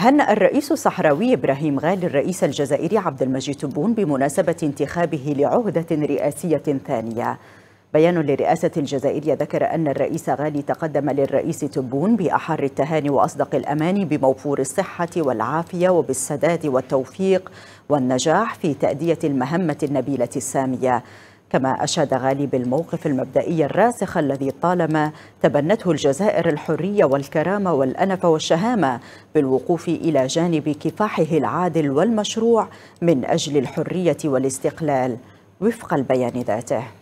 هنأ الرئيس الصحراوي إبراهيم غالي الرئيس الجزائري عبد المجيد تبون بمناسبة انتخابه لعهدة رئاسية ثانية. بيان لرئاسة الجزائرية ذكر أن الرئيس غالي تقدم للرئيس تبون بأحر التهاني وأصدق الأمان بموفور الصحة والعافية وبالسداد والتوفيق والنجاح في تأدية المهمة النبيلة السامية. كما أشاد غالي بالموقف المبدئي الراسخ الذي طالما تبنته الجزائر الحرية والكرامة والأنف والشهامة بالوقوف إلى جانب كفاحه العادل والمشروع من أجل الحرية والاستقلال وفق البيان ذاته.